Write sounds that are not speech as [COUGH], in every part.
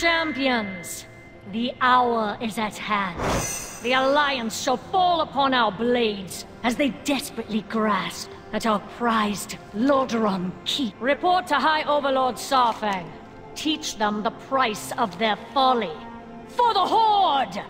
Champions, the hour is at hand. The Alliance shall fall upon our blades as they desperately grasp at our prized Lordaeron Keep. Report to High Overlord Saurfang. Teach them the price of their folly. For the Horde!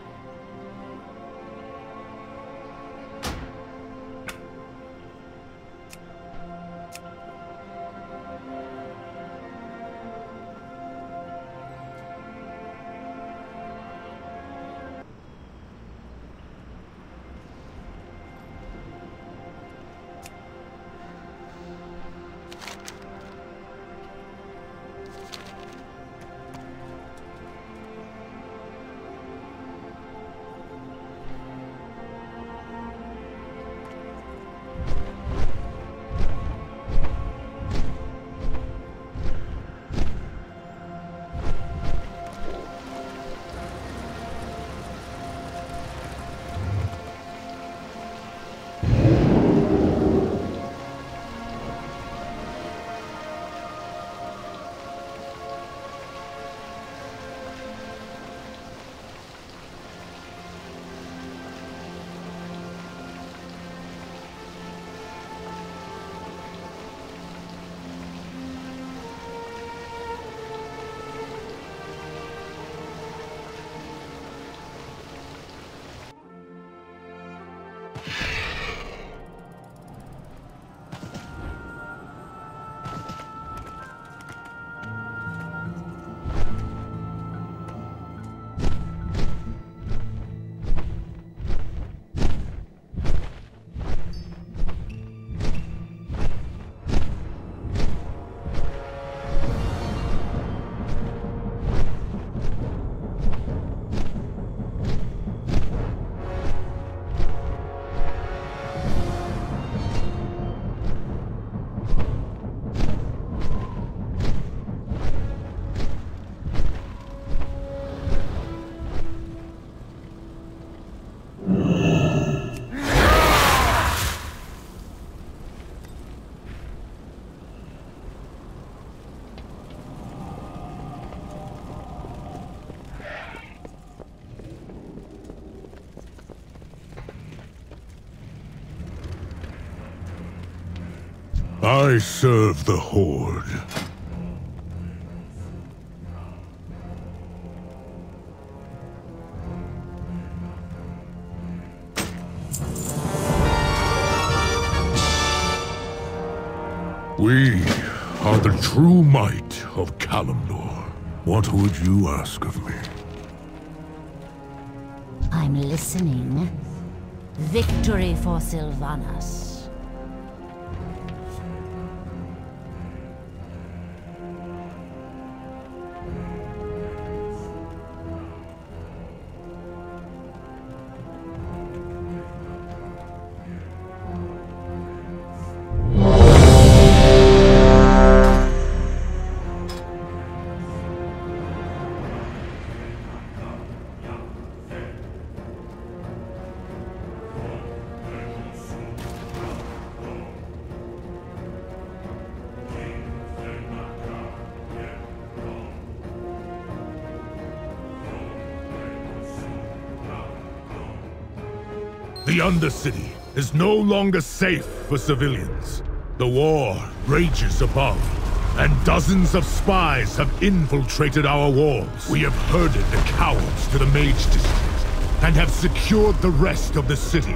I serve the Horde. We are the true might of Kalimdor. What would you ask of me? I'm listening. Victory for Sylvanas. The Undercity is no longer safe for civilians. The war rages above, and dozens of spies have infiltrated our walls. We have herded the cowards to the Mage District, and have secured the rest of the city.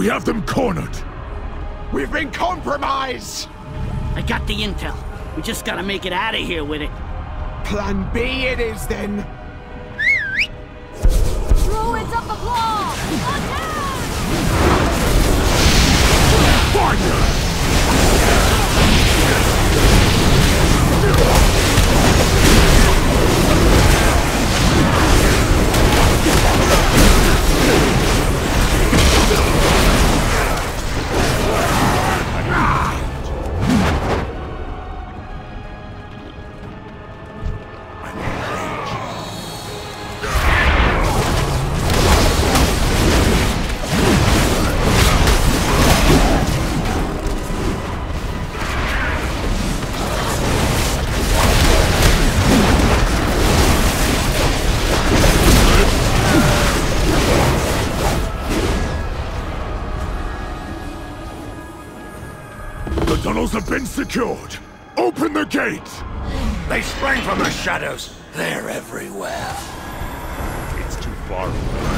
We have them cornered! We've been compromised! I got the intel. We just gotta make it out of here with it. Plan B it is then. Druids of the Claw! Attack! Fire! Secured! Open the gate! They sprang from the shadows. They're everywhere. It's too far away.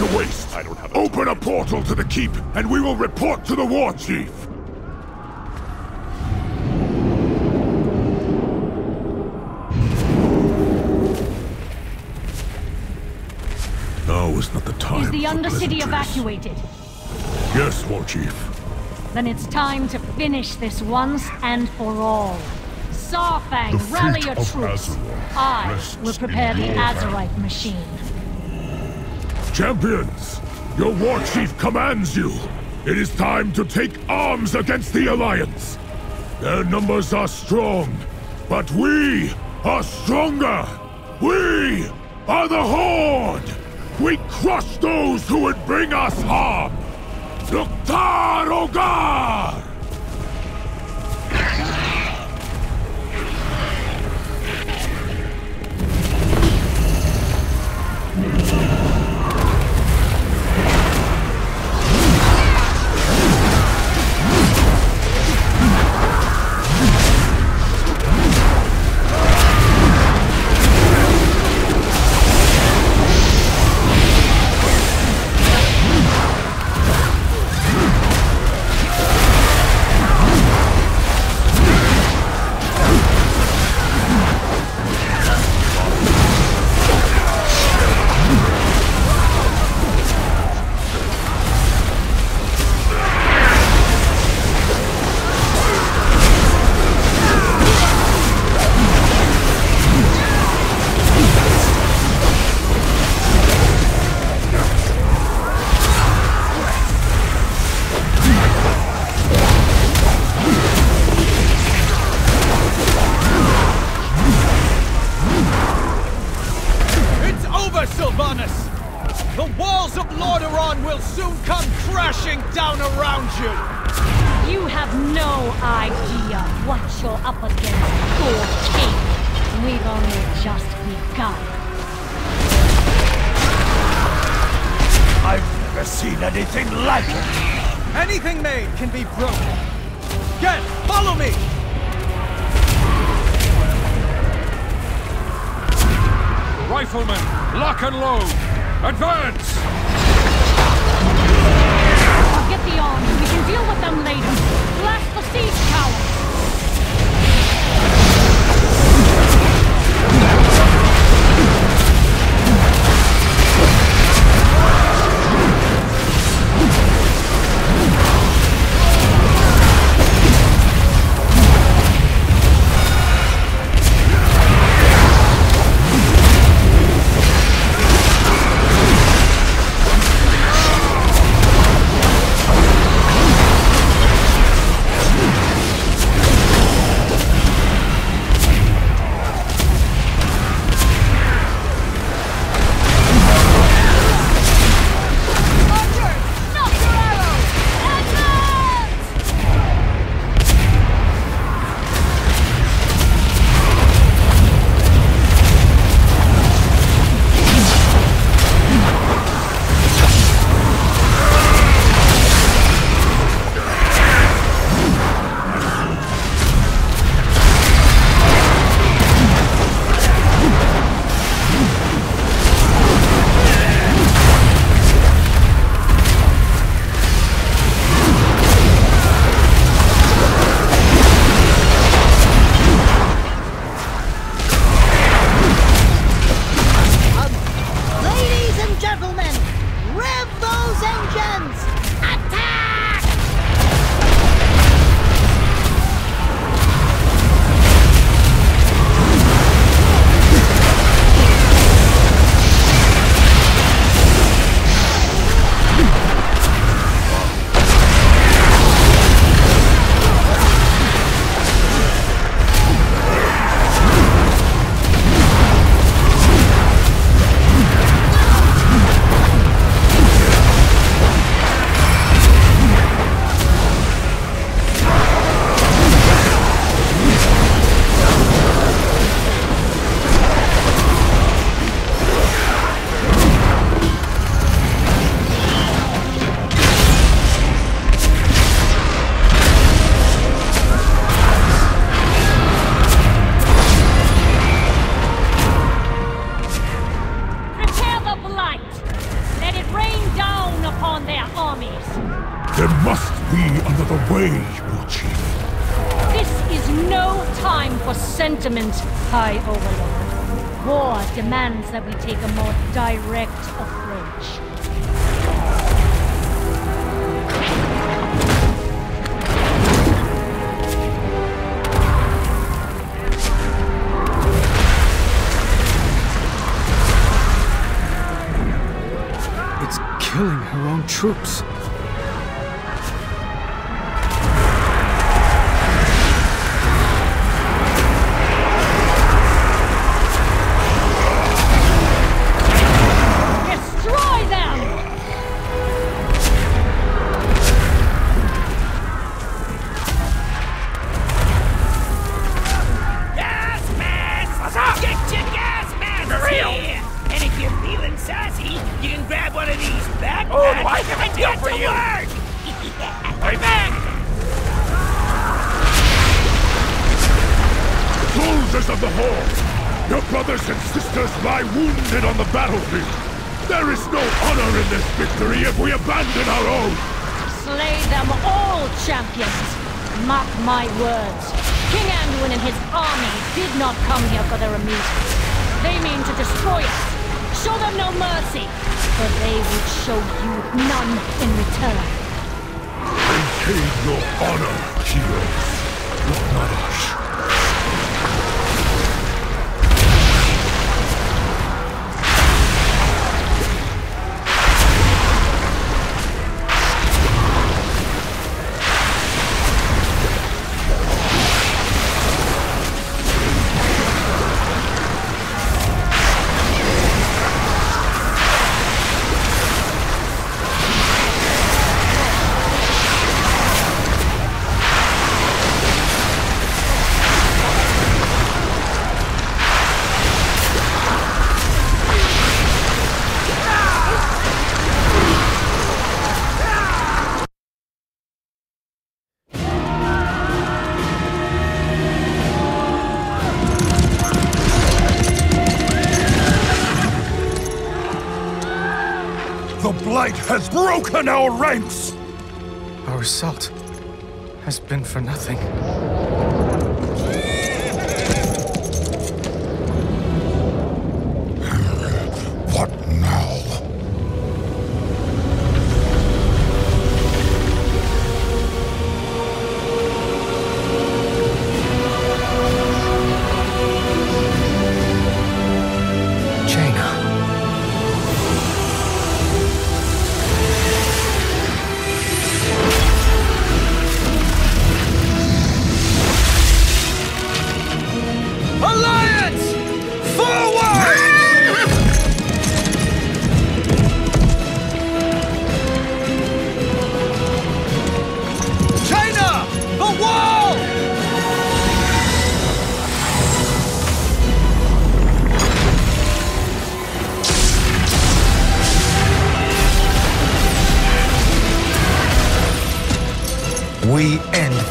To waste! I don't have Open a portal to the keep, and we will report to the war chief! Now is not the time Is the Undercity evacuated? Yes, war chief. Then it's time to finish this once and for all. Saurfang, rally fate your troops. Azeroth I will prepare the your Azerite machine. Champions, your war chief commands you. It is time to take arms against the Alliance. Their numbers are strong, but we are stronger. We are the Horde. We crush those who would bring us harm. Loktar Ogar! crashing down around you! You have no idea what you're up against, poor king. We've only just begun. I've never seen anything like it! Anything made can be broken. Get, follow me! Rifleman, lock and load! Advance! We can deal with them later. Blast the siege tower. Broken our ranks! Our assault has been for nothing.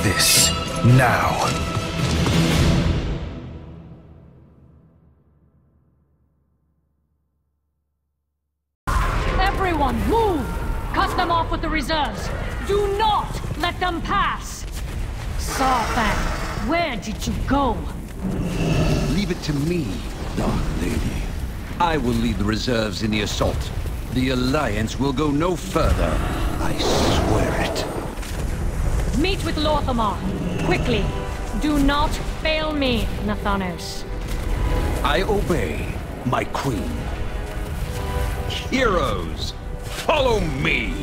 This now. Everyone, move! Cut them off with the reserves. Do not let them pass. Saurfang, where did you go? Leave it to me, Dark Lady. I will lead the reserves in the assault. The Alliance will go no further. I swear it. Meet with Lor'themar. Quickly. Do not fail me, Nathanos. I obey, my queen. Heroes, follow me!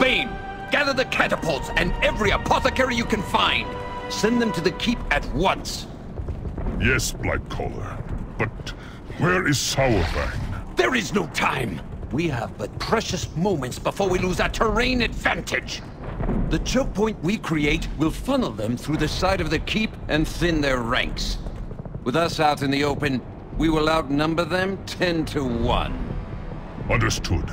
Bane, gather the catapults and every apothecary you can find. Send them to the keep at once. Yes, Blightcaller. But where is Saurfang? There is no time! We have but precious moments before we lose our terrain advantage! The choke point we create will funnel them through the side of the keep and thin their ranks. With us out in the open, we will outnumber them ten to one. Understood.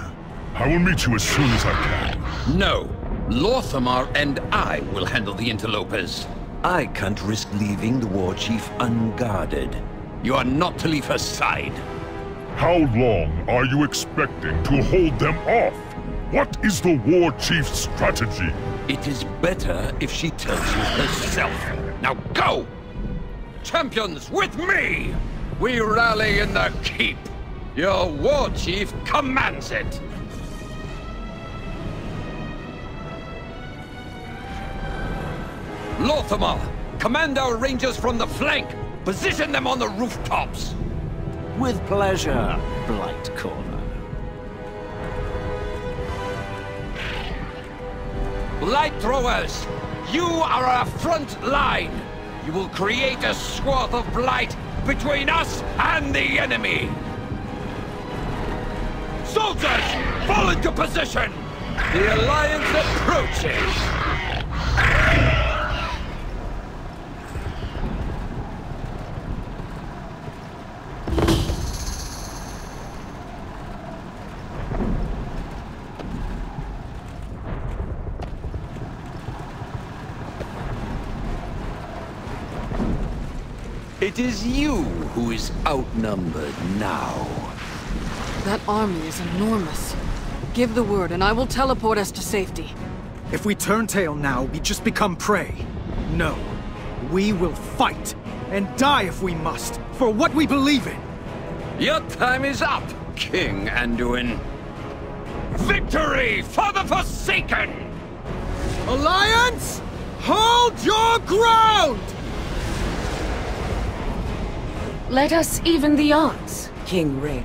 I will meet you as soon as I can. No, Lor'themar and I will handle the interlopers. I can't risk leaving the war chief unguarded. You are not to leave her side. How long are you expecting to hold them off? What is the war chief's strategy? It is better if she tells you herself. Now go! Champions, with me! We rally in the keep. Your war chief commands it. Lor'themar, command our rangers from the flank. Position them on the rooftops. With pleasure, Blightcaller. Light throwers, you are our front line. You will create a swath of blight between us and the enemy. Soldiers, fall into position. The Alliance approaches. It is you who is outnumbered now. That army is enormous. Give the word and I will teleport us to safety. If we turn tail now, we just become prey. No. We will fight. And die if we must. For what we believe in. Your time is up, King Anduin. Victory for the Forsaken! Alliance, hold your ground! Let us even the odds, King Wrynn.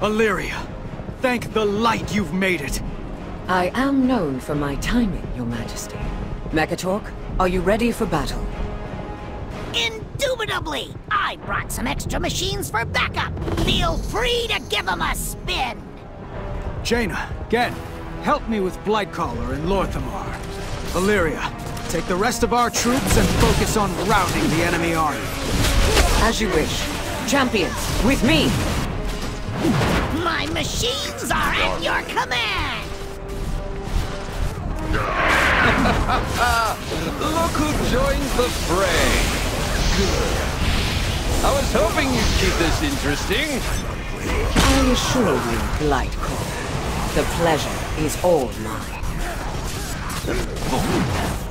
Alleria, thank the light you've made it. I am known for my timing, Your Majesty. Mekkatorque, are you ready for battle? Indubitably! I brought some extra machines for backup. Feel free to give them a spin. Jaina, Genn, help me with Blightcaller and Lor'themar. Alleria, take the rest of our troops and focus on routing the enemy army. As you wish. Champions, with me! My machines are at your command! [LAUGHS] Look who joined the fray. Good. I was hoping you'd keep this interesting. I assure you, Blightcaller, the pleasure is all mine. [LAUGHS]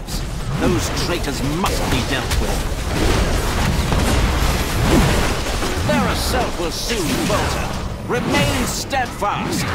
Those traitors must be dealt with. Their assault will soon falter. Remain steadfast.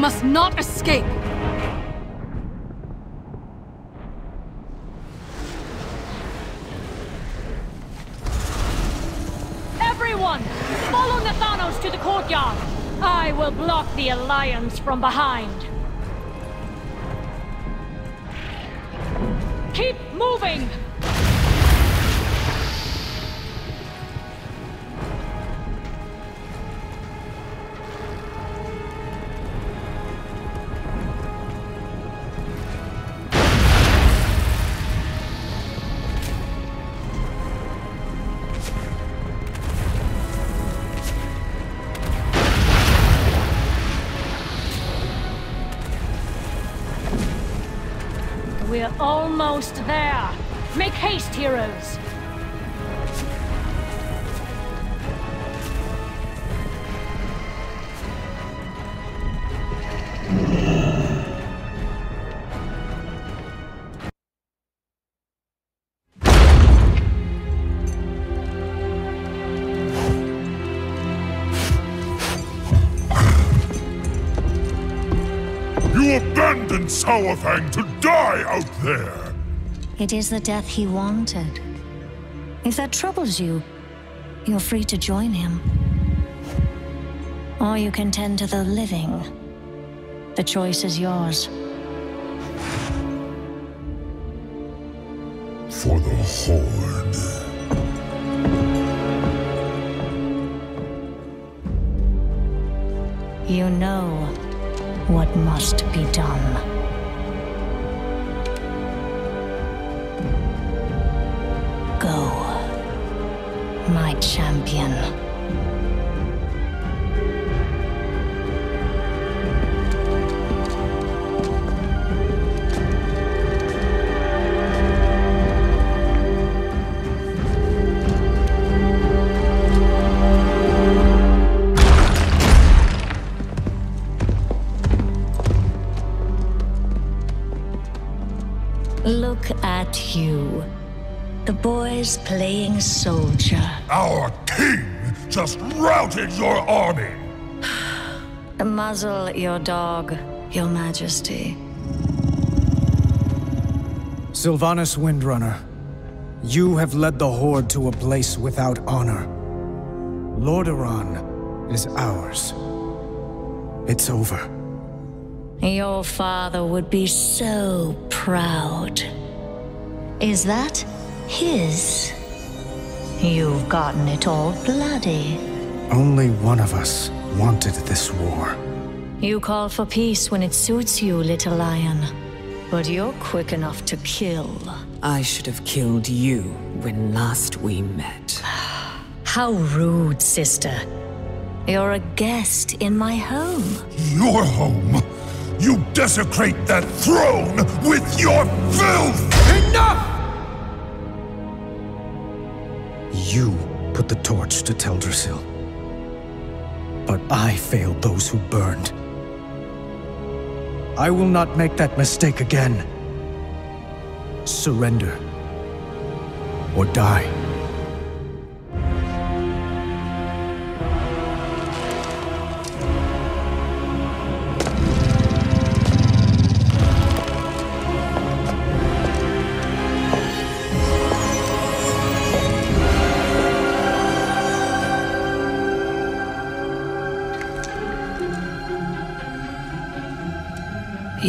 Must not escape! Everyone! Follow Nathanos to the courtyard! I will block the Alliance from behind. Keep moving! You abandoned Saurfang to die out there! It is the death he wanted. If that troubles you, you're free to join him. Or you can tend to the living. The choice is yours. For the Horde. You know what must be done. Go, my champion. Look at you. The boy's playing soldier. Our king just routed your army! [SIGHS] Muzzle your dog, your majesty. Sylvanas Windrunner, you have led the Horde to a place without honor. Lordaeron is ours. It's over. Your father would be so proud. Is that his? You've gotten it all bloody. Only one of us wanted this war. You call for peace when it suits you, little lion. But you're quick enough to kill. I should have killed you when last we met. [SIGHS] How rude, sister. You're a guest in my home. Your home? You desecrate that throne with your filth! Enough! You put the torch to Teldrassil. But I failed those who burned. I will not make that mistake again. Surrender. Or die.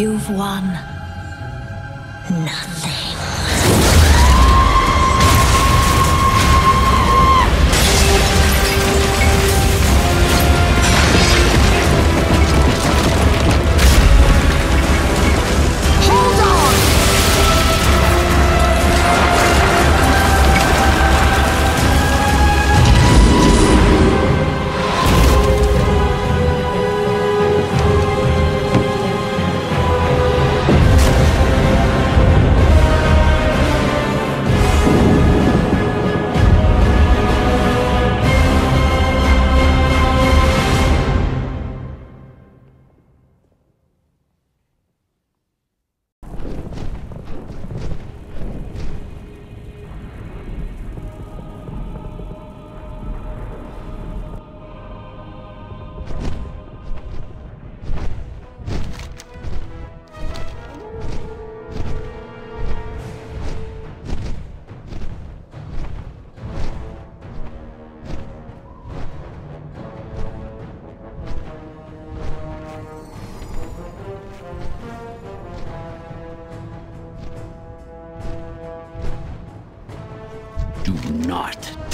You've won. Nothing.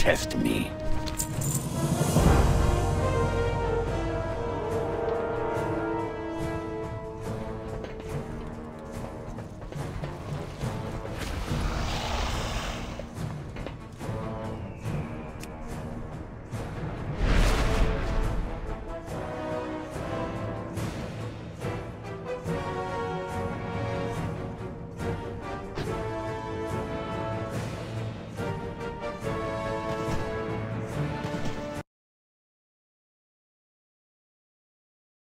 Test me.